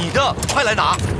你的快来拿。